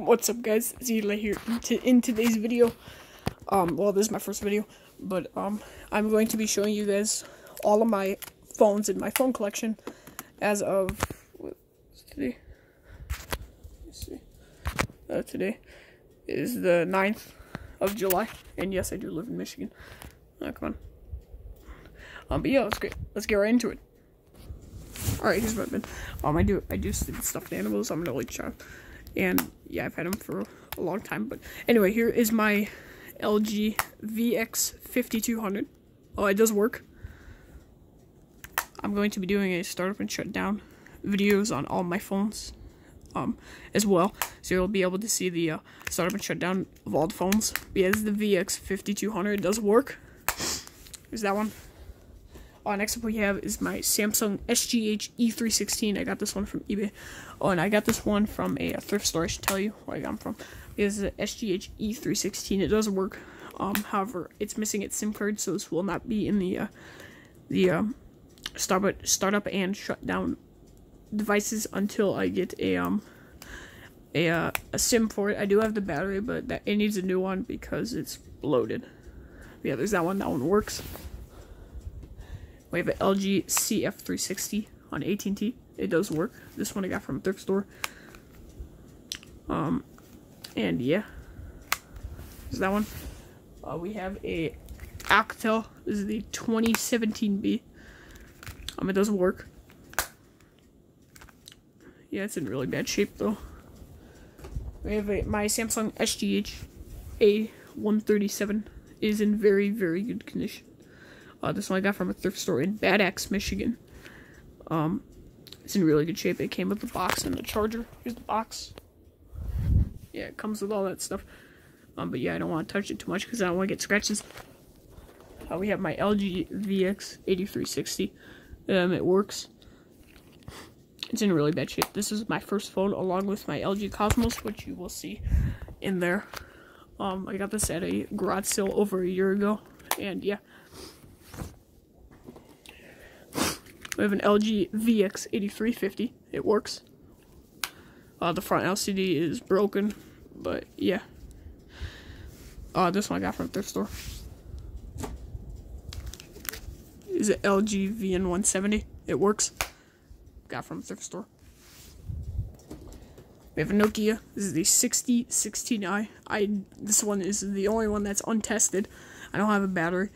What's up guys, Zila here in, today's video. Um, well this is my first video, but um, I'm going to be showing you guys all of my phones in my phone collection as of, today? Let's see. Uh, today is the 9th of July, and yes I do live in Michigan. Oh, come on. Um, but yeah, let's get, let's get right into it. Alright, here's my I've. Um, I do, I do stuffed animals, I'm an only child. And yeah, I've had them for a long time. But anyway, here is my LG VX5200. Oh, it does work. I'm going to be doing a startup and shutdown videos on all my phones um, as well. So you'll be able to see the uh, startup and shutdown of all the phones. Because the VX5200 does work. There's that one. Oh, next up we have is my Samsung SGH E316. I got this one from eBay. Oh, and I got this one from a, a thrift store. I should tell you where I got them from. It is the SGH E316. It does work. Um, however, it's missing its SIM card, so this will not be in the uh, the uh, startup startup and shutdown devices until I get a um a uh, a SIM for it. I do have the battery, but that it needs a new one because it's bloated. Yeah, there's that one. That one works. We have an LG CF360 on AT&T. It does work. This one I got from a thrift store. Um, and yeah, is that one. Uh, we have a Alcatel. This is the 2017B. Um, it doesn't work. Yeah, it's in really bad shape though. We have a, my Samsung SGH A137 is in very, very good condition. Uh, this one I got from a thrift store in Bad Axe, Michigan. Um, it's in really good shape. It came with the box and the charger. Here's the box. Yeah, it comes with all that stuff. Um, but yeah, I don't want to touch it too much because I don't want to get scratches. Uh, we have my LG VX8360. Um, it works. It's in really bad shape. This is my first phone along with my LG Cosmos, which you will see in there. Um, I got this at a garage sale over a year ago, and yeah. We have an LG VX8350. It works. Uh, the front LCD is broken, but yeah. Uh, this one I got from thrift store. Is it LG VN170? It works. Got from thrift store. We have a Nokia. This is the 6016i. I this one is the only one that's untested. I don't have a battery.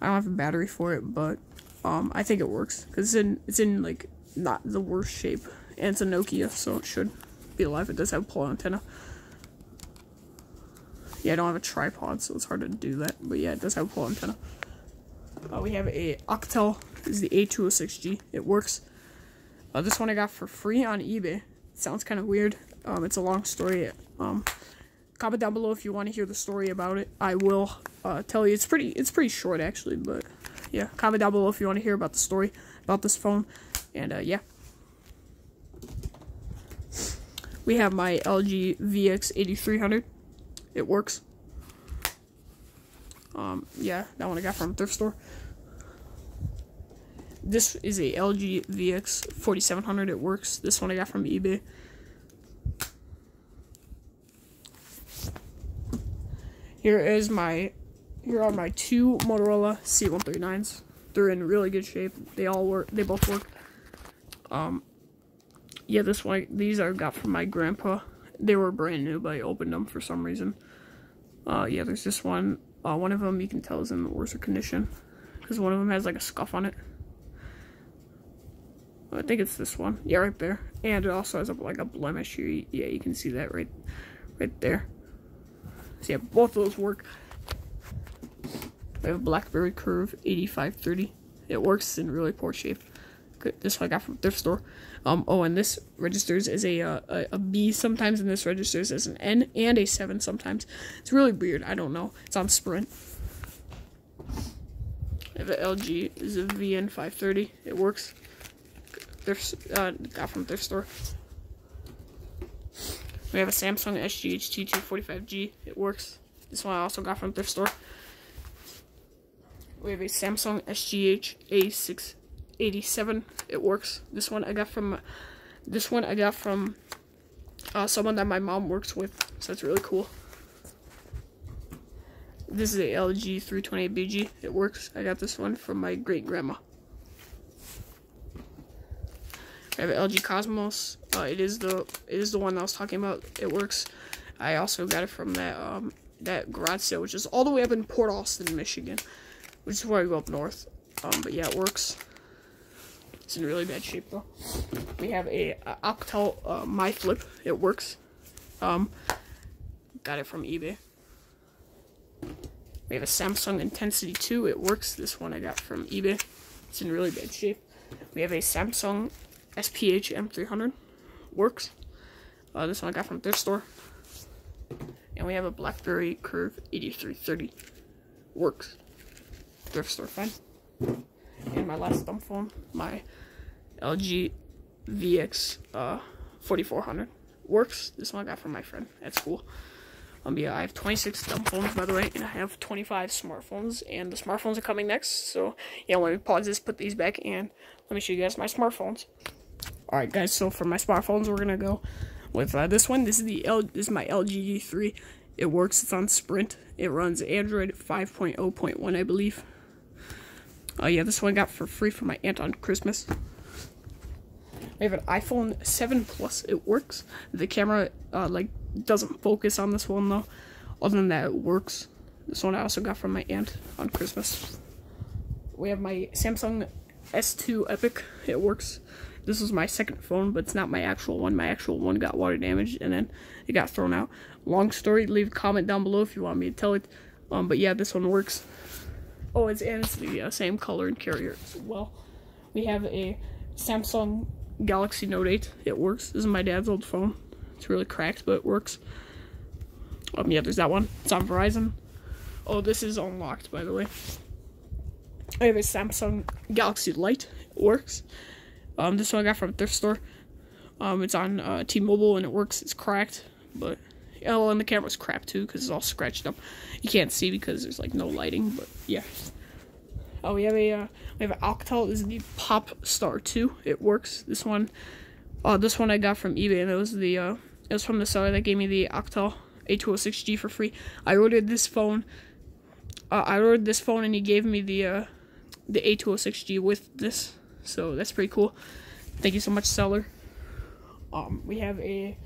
I don't have a battery for it, but um, I think it works because it's in it's in like not the worst shape, and it's a Nokia, so it should be alive. It does have a pull antenna. Yeah, I don't have a tripod, so it's hard to do that. But yeah, it does have a pull antenna. Uh, we have a Alcatel. This is the A206G. It works. Uh, this one I got for free on eBay. It sounds kind of weird. Um, it's a long story. Um, comment down below if you want to hear the story about it. I will uh, tell you. It's pretty. It's pretty short actually, but yeah, comment down below if you want to hear about the story about this phone. And uh, yeah. We have my LG VX8300. It works. Um, yeah, that one I got from thrift store. This is a LG VX4700. It works. This one I got from eBay. Here is my here are my two Motorola C139s. They're in really good shape. They all work. They both work. Um, yeah, this one, these I got from my grandpa. They were brand new, but I opened them for some reason. Uh, yeah, there's this one. Uh, one of them you can tell is in the worst condition because one of them has like a scuff on it. I think it's this one. Yeah, right there. And it also has a, like a blemish here. Yeah, you can see that right, right there. So yeah, both of those work. We have a BlackBerry Curve 8530. It works in really poor shape. This one I got from thrift store. Um, oh, and this registers as a, uh, a, a B sometimes, and this registers as an N and a 7 sometimes. It's really weird. I don't know. It's on Sprint. I have an LG. Is a VN530. It works. Thrift, uh, got from thrift store. We have a Samsung SGH T245G. It works. This one I also got from thrift store. We have a Samsung SGH A687. It works. This one I got from this one I got from uh, someone that my mom works with, so that's really cool. This is a LG 328BG. It works. I got this one from my great grandma. I have an LG Cosmos. Uh, it is the it is the one I was talking about. It works. I also got it from that um, that garage sale, which is all the way up in Port Austin, Michigan, which is where I go up north. Um, but yeah, it works. It's in really bad shape though. We have a, a Alcatel uh, My Flip. It works. Um, got it from eBay. We have a Samsung Intensity 2. It works. This one I got from eBay. It's in really bad shape. We have a Samsung SPH M300. Works. Uh, this one I got from thrift store. And we have a BlackBerry Curve 8330. Works. Thrift store fine. And my last dumb phone, my LG VX uh, 4400. Works. This one I got from my friend at school. Um, yeah, I have 26 dumb phones, by the way, and I have 25 smartphones, and the smartphones are coming next, so, yeah, let me pause this, put these back, and let me show you guys my smartphones. Alright, guys, so for my smartphones, we're gonna go with uh, this one. This is the L this is my LG G3. It works, it's on Sprint. It runs Android 5.0.1, I believe. Oh, yeah, this one I got for free from my aunt on Christmas. I have an iPhone 7 Plus. It works. The camera, uh, like, doesn't focus on this one, though. Other than that, it works. This one I also got from my aunt on Christmas. We have my Samsung S2 Epic. It works. This was my second phone, but it's not my actual one. My actual one got water damaged, and then it got thrown out. Long story. Leave a comment down below if you want me to tell it. Um, but yeah, this one works. Oh, it's, and it's the uh, same color and carrier as well. We have a Samsung Galaxy Note 8. It works. This is my dad's old phone. It's really cracked, but it works. Um, yeah, there's that one. It's on Verizon. Oh, this is unlocked, by the way. I have a Samsung Galaxy Light. It works. Um, this one I got from a thrift store. Um, it's on uh, T-Mobile and it works. It's cracked, but oh, and the camera's crap too because it's all scratched up. You can't see because there's like no lighting, but yeah. Oh, we have a uh, we have an Alcatel. This is the Pop Star 2. It works. This one, uh, this one I got from eBay, and it was the uh, it was from the seller that gave me the Alcatel A206G for free. I ordered this phone. Uh, I ordered this phone, and he gave me the uh, the A206G with this, so that's pretty cool. Thank you so much, seller. Um, we have a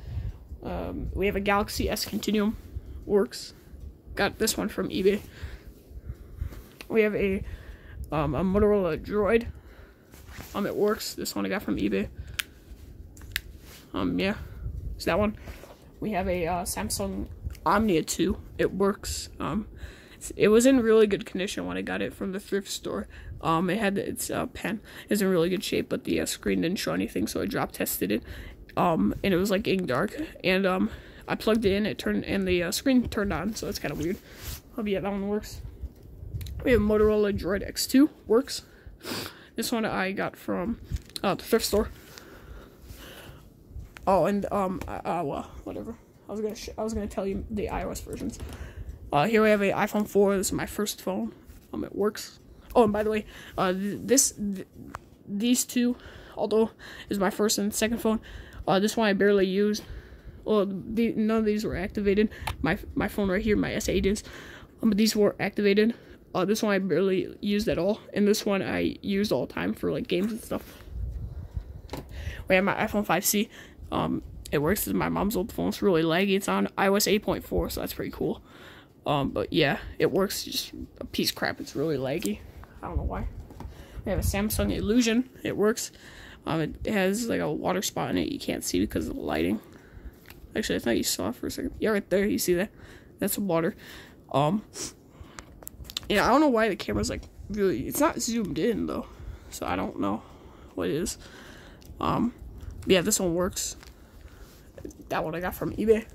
um, we have a Galaxy S Continuum, works. Got this one from eBay. We have a um, a Motorola Droid. Um, it works. This one I got from eBay. Um, yeah, it's that one. We have a uh, Samsung Omnia 2. It works. Um, it was in really good condition when I got it from the thrift store. Um, it had its uh, pen is in really good shape, but the uh, screen didn't show anything, so I drop tested it. Um, and it was like getting dark, and um, I plugged it in, it turned, and the uh, screen turned on, so it's kind of weird. Oh, yeah, that one works. We have Motorola Droid X2, works. This one I got from uh, the thrift store. Oh, and um, uh, well, whatever. I was gonna I was gonna tell you the iOS versions. Uh, here we have a iPhone 4. This is my first phone. Um, it works. Oh, and by the way, uh, this th these two, although is my first and second phone. Uh, this one I barely used. Well, the, none of these were activated. My my phone right here, my S8 is. Um, but these were activated. Uh, this one I barely used at all, and this one I used all the time for like games and stuff. We have my iPhone 5C. Um, it works as my mom's old phone. It's really laggy. It's on iOS 8.4, so that's pretty cool. Um, but yeah, it works. Just a piece of crap. It's really laggy. I don't know why. We have a Samsung Illusion. It works. Um, it has like a water spot in it. You can't see because of the lighting. Actually, I thought you saw it for a second. Yeah, right there. You see that? That's water. Um, yeah, I don't know why the camera's like really. It's not zoomed in though, so I don't know what it is. Um, yeah, this one works. That one I got from eBay.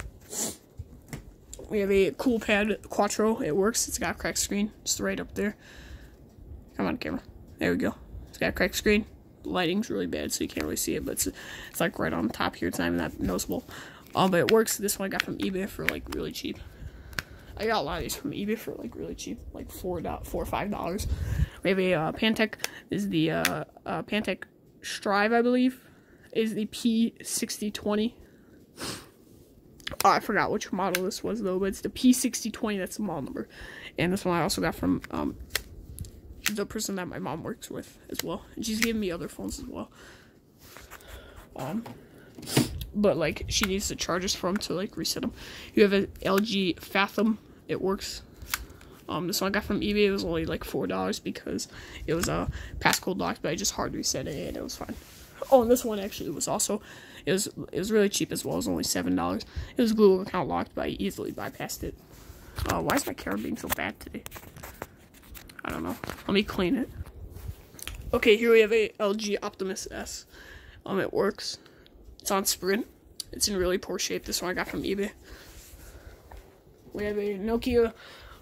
We have a Coolpad Quattro. It works. It's got a cracked screen, It's right up there. Come on, camera. There we go. It's got a cracked screen. Lighting's really bad, so you can't really see it, but it's, it's like right on top here. It's not even that noticeable. Um, but it works. This one I got from eBay for like really cheap. I got a lot of these from eBay for like really cheap, like four four or five dollars. We have a uh, Pantech. This is the uh, uh, Pantech Strive, I believe, is the P6020. Oh, I forgot which model this was though, but it's the P6020. That's the model number, and this one I also got from um the person that my mom works with as well, and she's giving me other phones as well. Um, but like she needs to the chargers from to like reset them. You have an LG Fathom. It works. Um, this one I got from eBay. It was only like four dollars because it was a uh, passcode locked, but I just hard reset it and it was fine. Oh, and this one actually was also it was it was really cheap as well. It was only seven dollars. It was Google account locked, but I easily bypassed it. Uh, why is my camera being so bad today? I don't know. Let me clean it. Okay, here we have a LG Optimus S. Um, it works. It's on Sprint. It's in really poor shape. This one I got from eBay. We have a Nokia.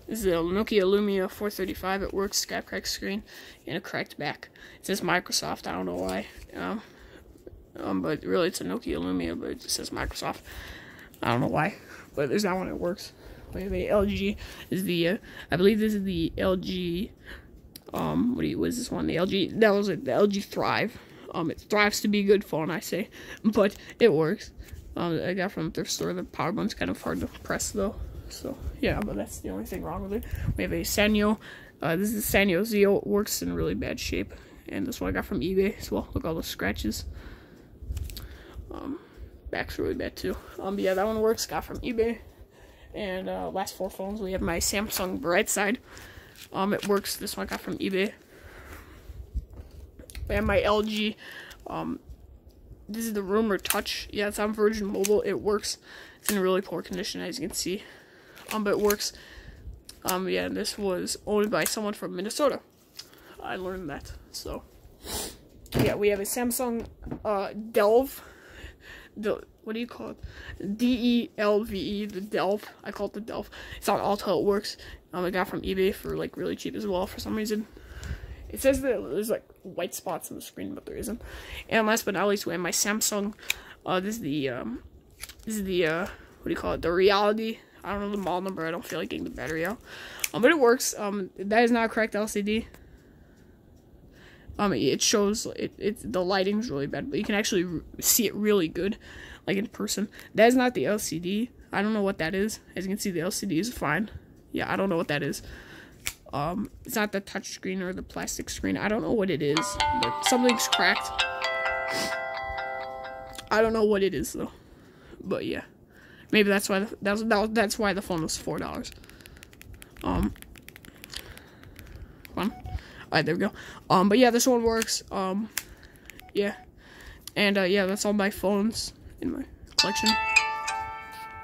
This is a Nokia Lumia 435. It works. Got cracked screen and a cracked back. It says Microsoft. I don't know why. Um, um, but really it's a Nokia Lumia, but it says Microsoft. I don't know why, but there's that one. It works. Have a LG. Is the uh, I believe this is the LG. Um, what, you, what is this one? The LG. That was it. The LG Thrive. Um, it thrives to be a good phone, I say, but it works. Um, I got from the thrift store. The power button's kind of hard to press though. So yeah, but that's the only thing wrong with it. We have a Sanyo. Uh, this is Sanyo Zio. It works in really bad shape, and this one I got from eBay as well. Look all those scratches. Um, back's really bad too. Um, yeah, that one works. Got from eBay. And uh, last four phones, we have my Samsung Brightside. Um, it works. This one I got from eBay. And my LG. Um, this is the Rumor Touch. Yeah, it's on Virgin Mobile. It works. It's in really poor condition, as you can see. Um, but it works. Um, yeah, this was owned by someone from Minnesota. I learned that. So, yeah, we have a Samsung uh, Delve. The what do you call it? D E L V E, the Delve. I call it the Delve. It's not Alta. It works. Um, I got from eBay for like really cheap as well for some reason. It says that there's like white spots on the screen, but there isn't. And last but not least, we have my Samsung. Uh, this is the um, this is the uh, what do you call it? The Reality. I don't know the model number. I don't feel like getting the battery out. Um, but it works. Um, that is not a correct LCD. Um, it shows it. It the lighting's really bad, but you can actually see it really good, like in person. That is not the LCD. I don't know what that is. As you can see, the LCD is fine. Yeah, I don't know what that is. Um, it's not the touch screen or the plastic screen. I don't know what it is, but something's cracked. I don't know what it is though, but yeah, maybe that's why the, that's that's why the phone was four dollars. Um. Alright, there we go. Um, but yeah, this one works. Um, yeah, and uh, yeah, that's all my phones in my collection.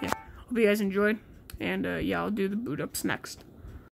Yeah, hope you guys enjoyed, and uh, yeah, I'll do the boot ups next.